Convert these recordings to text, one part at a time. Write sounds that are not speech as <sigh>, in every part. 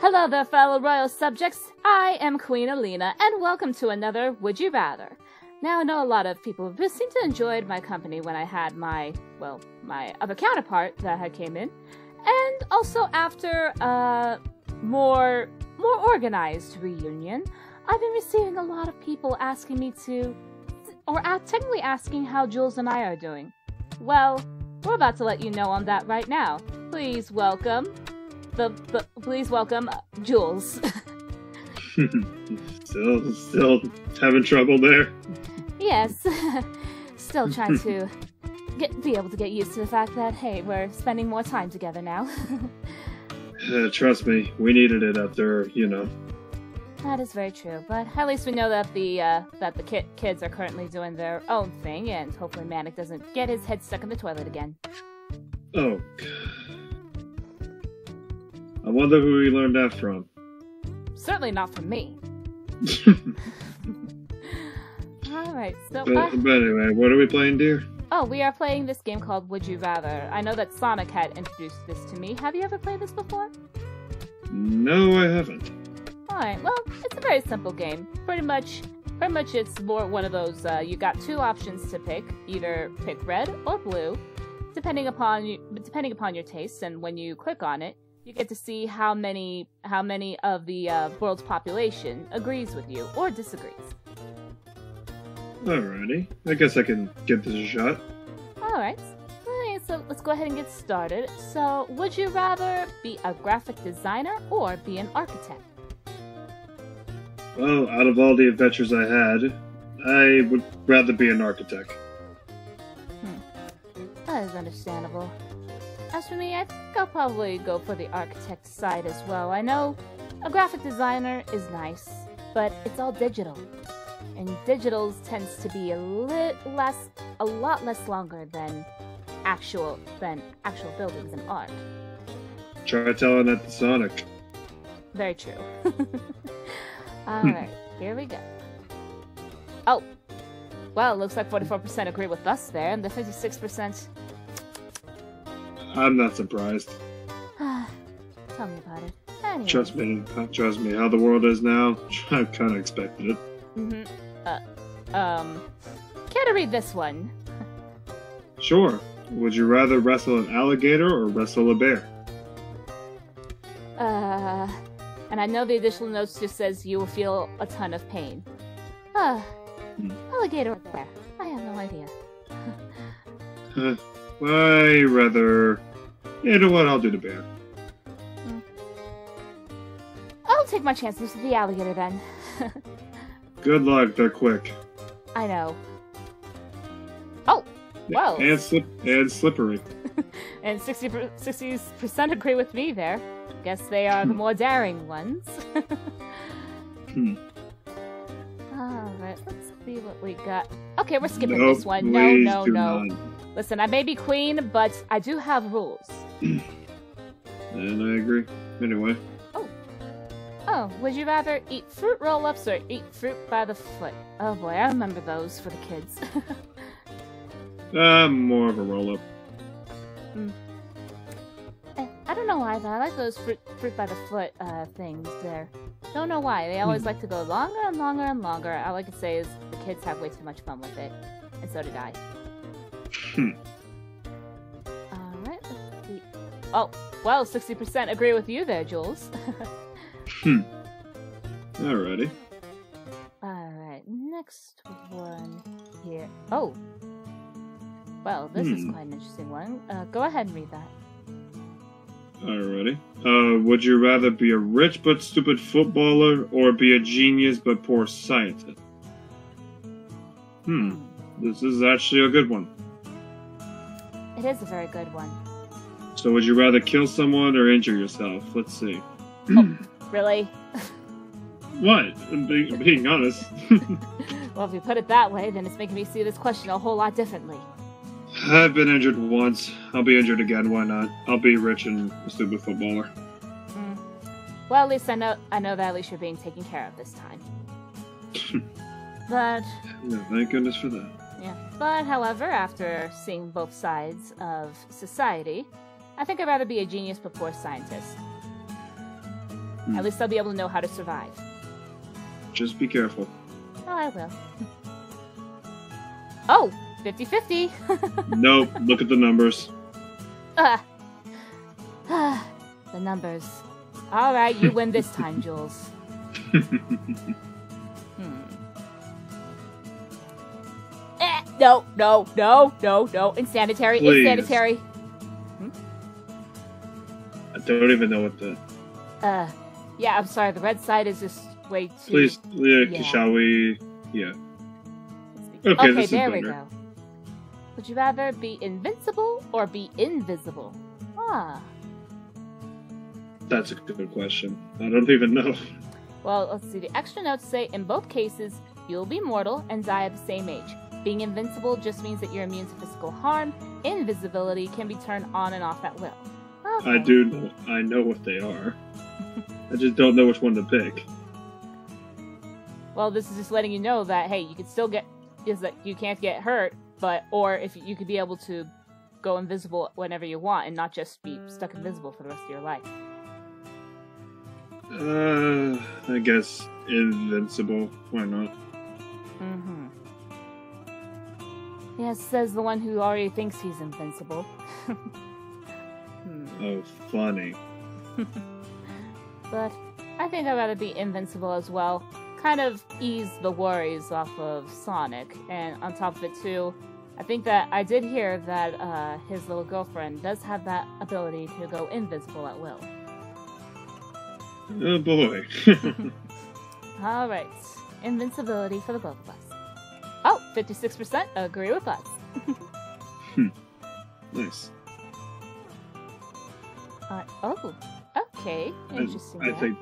Hello there, fellow royal subjects. I am Queen Aleena, and welcome to another Would You Rather. Now, I know a lot of people seem to enjoyed my company when I had my, well, my other counterpart that had came in, and also after a more, more organized reunion, I've been receiving a lot of people asking me to, or technically asking how Jules and I are doing. Well, we're about to let you know on that right now. Please welcome the, the please welcome Jules. <laughs> <laughs> still, still having trouble there. Yes, <laughs> still trying to get be able to get used to the fact that hey, we're spending more time together now. <laughs> Uh, trust me, we needed it after, you know. that is very true, but at least we know that the uh, that the ki- kids are currently doing their own thing, and hopefully Manic doesn't get his head stuck in the toilet again. Oh, I wonder who he learned that from. Certainly not from me. <laughs> All right, so. But, uh, but anyway, what are we playing, dear? Oh, we are playing this game called Would You Rather. I know that Sonic had introduced this to me. Have you ever played this before? No, I haven't. Alright, well, it's a very simple game. Pretty much pretty much it's more one of those uh, you got two options to pick, either pick red or blue, depending upon you, depending upon your taste. and when you click on it, you get to see how many how many of the uh, world's population agrees with you or disagrees. Alrighty. I guess I can give this a shot. Alright. Okay, so let's go ahead and get started. So, would you rather be a graphic designer or be an architect? Well, out of all the adventures I had, I would rather be an architect. Hmm. That is understandable. As for me, I think I'll probably go for the architect side as well. I know a graphic designer is nice, but it's all digital. And digitals tends to be a lit less a lot less longer than actual than actual buildings and art. Try telling that to Sonic. Very true. <laughs> Alright, here we go. Oh. Well, looks like 44% agree with us there, and the 56% I'm not surprised. <sighs> Tell me about it. Anyway. Trust me, trust me. How the world is now, <laughs> I kind of expected it. hmm Uh, um, care to read this one? Sure. Would you rather wrestle an alligator or wrestle a bear? Uh, and I know the additional notes just says you will feel a ton of pain. Uh, Hmm. alligator or bear? I have no idea. Huh. I rather. You know what? I'll do the bear. I'll take my chances with the alligator then. <laughs> Good luck. They're quick. I know. Oh, Well. And slip and slippery. <laughs> and 60 percent agree with me there. Guess they are the more daring ones. <laughs> Hmm. Alright, let's see what we got. Okay, we're skipping No, this one. No, no, no. not. Listen, I may be queen, but I do have rules. <clears throat> And I agree. Anyway, Oh, would you rather eat fruit roll ups or eat fruit by the foot? Oh boy, I remember those for the kids. I'm <laughs> more of a roll up. Eh, I don't know why, though. I like those fruit, fruit by the foot uh, things there. Don't know why. They always like to go longer and longer and longer. All I can say is the kids have way too much fun with it. And so did I. Hmm. Alright, let's see. Oh, well, 60% agree with you there, Jules. <laughs> Alrighty. Alright, next one here. Oh! Well, this is Hmm. quite an interesting one. Uh, go ahead and read that. Alrighty. Uh, would you rather be a rich but stupid footballer or be a genius but poor scientist? Hmm. This is actually a good one. It is a very good one. So, would you rather kill someone or injure yourself? Let's see. <clears throat> Really? What? I'm being, I'm being honest. <laughs> Well, if you put it that way, then it's making me see this question a whole lot differently. I've been injured once. I'll be injured again. Why not? I'll be rich and a stupid footballer. Mm. Well, at least I know I know that at least you're being taken care of this time. <laughs> but no, thank goodness for that. Yeah. But however, after seeing both sides of society, I think I'd rather be a genius before poor scientist. At least I'll be able to know how to survive. Just be careful. Oh, I will. <laughs> oh, 50 50. <laughs> nope, look at the numbers. Uh, uh, the numbers. All right, you win this time, <laughs> Jules. hmm. eh, no, no, no, no, no. Insanitary, Please. insanitary. Hmm? I don't even know what the. Uh, yeah, I'm sorry. The red side is just way too. Please, yeah, yeah. shall we? Yeah. Okay, okay there we go. Would you rather be invincible or be invisible? Ah. That's a good question. I don't even know. Well, let's see. The extra notes say in both cases, you'll be mortal and die at the same age. Being invincible just means that you're immune to physical harm. Invisibility can be turned on and off at will. Okay. I do know. I know what they are. <laughs> I just don't know which one to pick. Well, this is just letting you know that hey, you can still get is that you can't get hurt, but or if you could be able to go invisible whenever you want and not just be stuck invisible for the rest of your life. Uh, I guess invincible. Why not? Mm-hmm. Yes, says the one who already thinks he's invincible. <laughs> hmm. Oh, funny. <laughs> but I think I'd rather be invincible as well. Kind of ease the worries off of Sonic, and on top of it too, I think that I did hear that uh, his little girlfriend does have that ability to go invisible at will. Oh boy. <laughs> All right. Invincibility for the both of us. Oh, 56% agree with us. hmm. Nice. Uh, oh, okay. Interesting. I, I think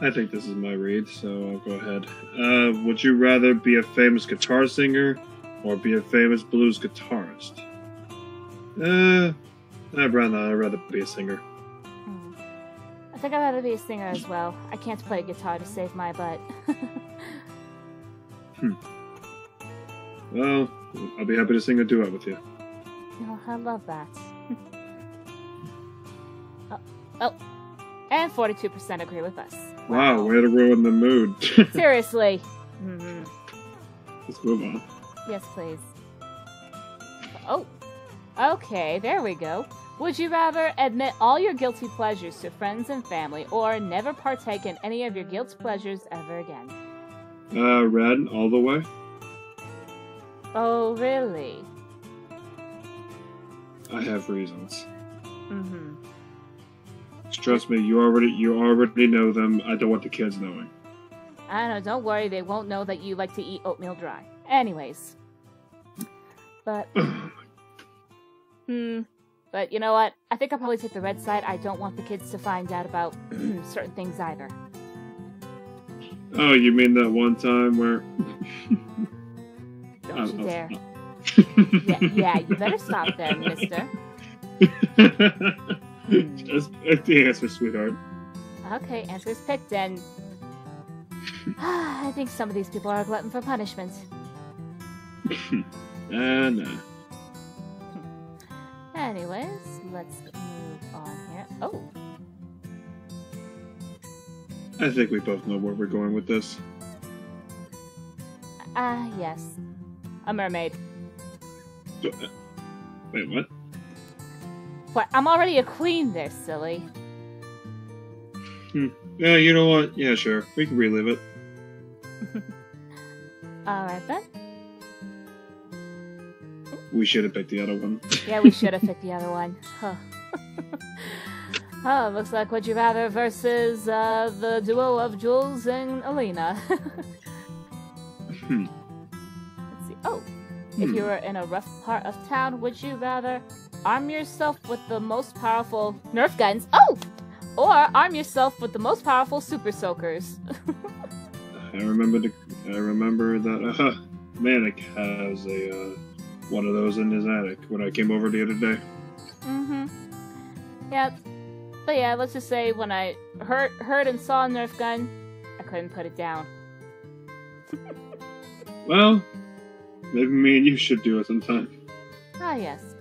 I think this is my read, so I'll go ahead. Uh, would you rather be a famous guitar singer or be a famous blues guitarist? Uh, I'd rather I'd rather be a singer. Hmm. I think I'd rather be a singer as well. I can't play guitar to save my butt. <laughs> hmm. Well, I'll be happy to sing a duet with you. Oh, I love that. <laughs> oh, oh, and 42% agree with us. Wow, way to ruin the mood. <laughs> Seriously. Mm-hmm. Let's move on. Yes, please. Oh, okay, there we go. Would you rather admit all your guilty pleasures to friends and family, or never partake in any of your guilt pleasures ever again? Uh, red, all the way. Oh, really? I have reasons. Mm-hmm. Trust me, you already you already know them. I don't want the kids knowing. I don't know. Don't worry, they won't know that you like to eat oatmeal dry. Anyways, but <sighs> hmm. But you know what? I think I'll probably take the red side. I don't want the kids to find out about <clears throat> certain things either. Oh, you mean that one time where? don't <laughs> you dare! <laughs> yeah, yeah, you better stop there, Mister. <laughs> <laughs> Just the answer, sweetheart. Okay, answer is picked, and <sighs> I think some of these people are a glutton for punishment. <laughs> uh, no. Anyways, let's move on here. Oh. I think we both know where we're going with this. Ah, uh, yes. A mermaid. Wait, what? What? I'm already a queen there, silly. Hmm. Yeah, you know what? Yeah, sure. We can relive it. <laughs> Alright then. We should have picked the other one. <laughs> yeah, we should have picked the other one. Huh. <laughs> oh, looks like Would You Rather versus uh, the duo of Jules and Aleena. hmm. Let's see. Oh, hmm. if you were in a rough part of town, would you rather arm yourself with the most powerful Nerf guns. Oh! Or arm yourself with the most powerful Super Soakers. I remember the I remember that <laughs> uh, Manic has a uh, one of those in his attic when I came over the other day. Mm-hmm. Yeah. But yeah, let's just say when I heard heard and saw a Nerf gun, I couldn't put it down. <laughs> Well, maybe me and you should do it sometime. Ah yes.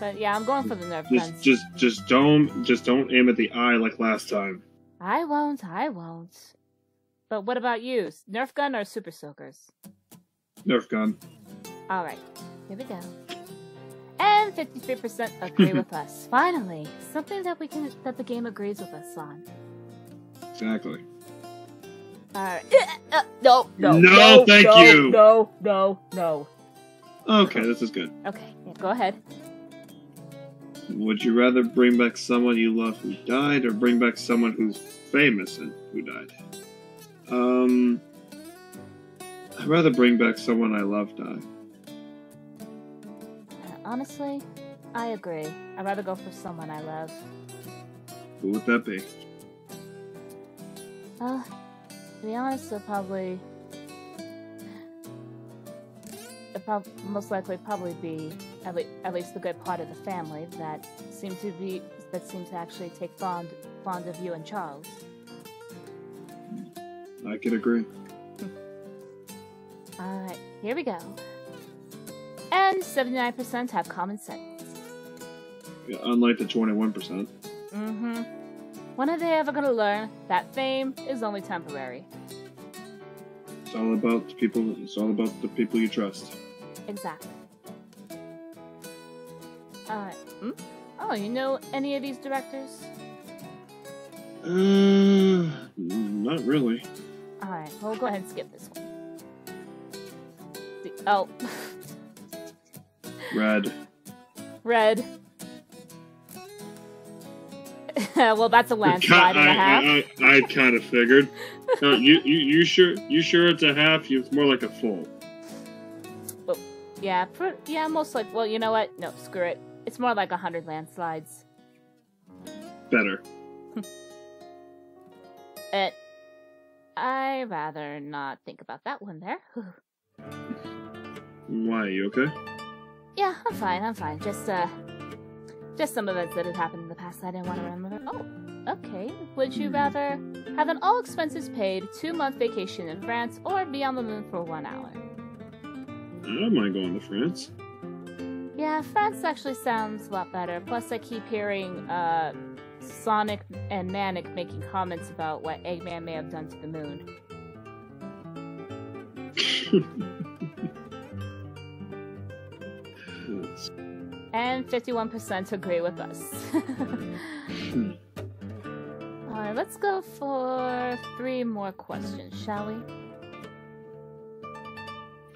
But yeah, I'm going for the Nerf Just, guns. just, just don't, just don't aim at the eye like last time. I won't, I won't. But what about you? Nerf gun or super soakers? Nerf gun. Alright, here we go. And 53% agree <laughs> with us. Finally, something that we can that the game agrees with us on. Exactly. Alright. <laughs> Uh, no, no, No, no, thank no, you. No, no, no. Okay, this is good. Okay, yeah, go ahead. Would you rather bring back someone you love who died, or bring back someone who's famous and who died? Um, I'd rather bring back someone I love die. Honestly, I agree. I'd rather go for someone I love. Who would that be? Uh, to be honest, it'll probably. Prob- most likely probably be at, le- at least the good part of the family that seem to be that seem to actually take fond fond of you and Charles. I could agree. <laughs> Alright, here we go. And 79% have common sense. Yeah, unlike the twenty-one percent. Mm-hmm. When are they ever gonna learn that fame is only temporary? It's all about the people. It's all about the people you trust. Exactly. Alright. Hmm? Oh, you know any of these directors? Uh, not really. Alright, we'll go ahead and skip this one. The- oh, <laughs> Red. red. <laughs> well, that's a landslide and a half. I, I, I kind of figured. <laughs> Uh, you, you, you sure? You sure it's a half? It's more like a full. Yeah, pr- yeah, most like. Well, you know what? No, screw it. It's more like a hundred landslides. Better. <laughs> It. I rather not think about that one there. <laughs> Why? You okay? yeah, I'm fine. I'm fine. Just uh, just some events that had happened in the past that I didn't want to remember. Oh, okay. Would you rather have an all expenses paid two month vacation in France or be on the moon for one hour? I don't mind going to France. Yeah, France actually sounds a lot better. Plus, I keep hearing uh, Sonic and Manic making comments about what Eggman may have done to the moon. <laughs> And 51% agree with us. <laughs> <laughs> Alright, let's go for three more questions, shall we?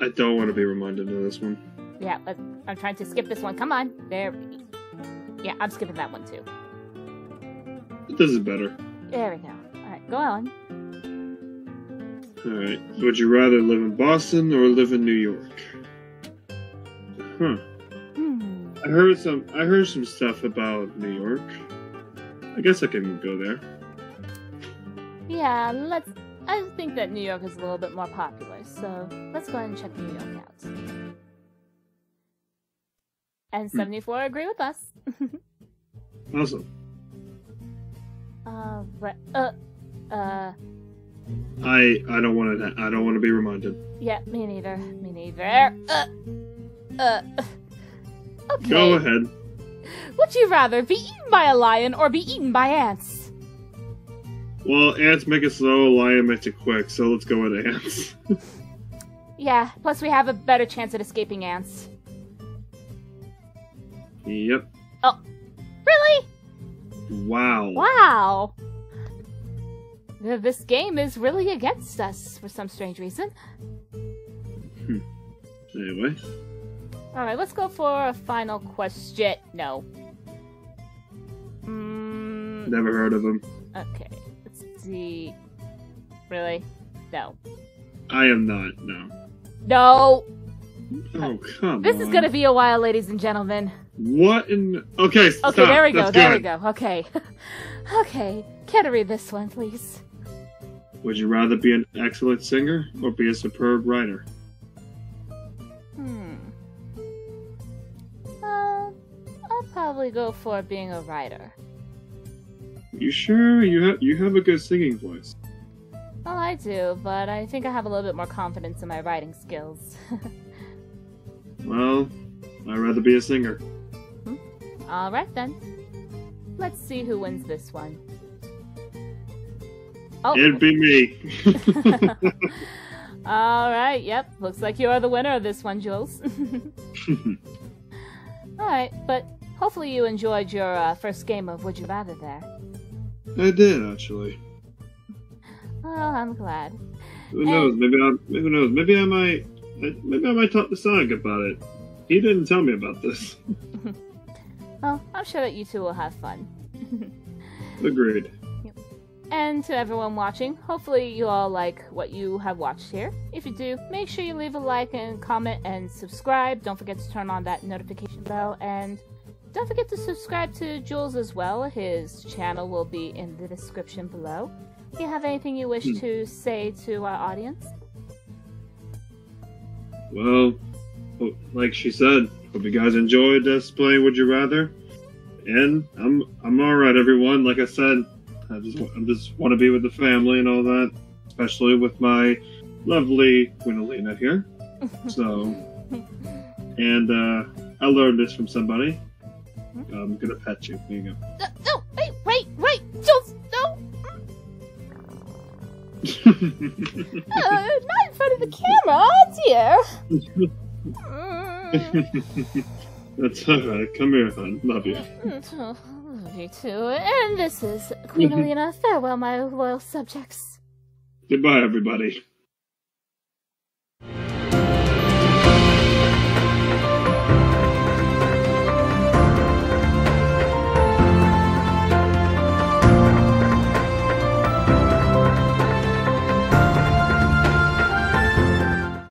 I don't want to be reminded of this one. Yeah, I'm trying to skip this one. Come on. There. Yeah, I'm skipping that one too. This is better. There we go. Alright, go on. All right. Would you rather live in Boston or live in New York? Huh. Hmm. I heard some. I heard some stuff about New York. I guess I can go there. Yeah, let's. I think that New York is a little bit more popular, so let's go ahead and check New York out. And 74 agree with us. <laughs> Awesome. uh, right. Uh, uh, I I don't want to. I don't want to be reminded. yeah, me neither. Me neither. Uh, uh. <laughs> Okay. Go ahead. Would you rather be eaten by a lion or be eaten by ants? Well, ants make it slow, lion makes it quick, so let's go with ants. <laughs> Yeah, plus we have a better chance at escaping ants. yep. Oh, really? Wow. Wow. This game is really against us for some strange reason. Hmm. Anyway, Alright, let's go for a final question. No. Mm, never heard of them. okay, let's. Really? No. I am not. No. No! Oh come This on. is gonna be a while, ladies and gentlemen. What in? Okay. Stop. Okay, there we go, That's there we go. Okay. <laughs> okay, can I read this one, please? Would you rather be an excellent singer or be a superb writer? Hmm. Uh, I'll probably go for being a writer. You sure you have you have a good singing voice? Well, I do, but I think I have a little bit more confidence in my writing skills. <laughs> Well, I'd rather be a singer. Hmm? All right then. Let's see who wins this one. Oh. It'd be me. <laughs> <laughs> All right. Yep. Looks like you are the winner of this one, Jules. All right, but hopefully you enjoyed your uh, first game of Would You Rather there. I did actually. Oh, I'm glad. Who knows? Maybe I maybe knows. Maybe I might maybe I might talk to Sonic about it. He didn't tell me about this. <laughs> Well, I'm sure that you two will have fun. <laughs> Agreed. And to everyone watching, hopefully you all like what you have watched here. If you do, make sure you leave a like and comment and subscribe. Don't forget to turn on that notification bell and don't forget to subscribe to Jules as well. His channel will be in the description below. Do you have anything you wish Hmm. to say to our audience? Well, like she said, hope you guys enjoyed us playing Would You Rather. And I'm I'm all right, everyone. Like I said, I just I just want to be with the family and all that, especially with my lovely Gwendolina here. <laughs> So, and uh, I learned this from somebody. I'm gonna pet you. Here you go. No, no, wait, wait, wait, Jules, no, uh, <laughs> not in front of the camera, oh dear. Mm. <laughs> That's all right. Come here, hon. Love you. Oh, love you too. And this is Queen Aleena. Farewell, my loyal subjects. Goodbye, everybody.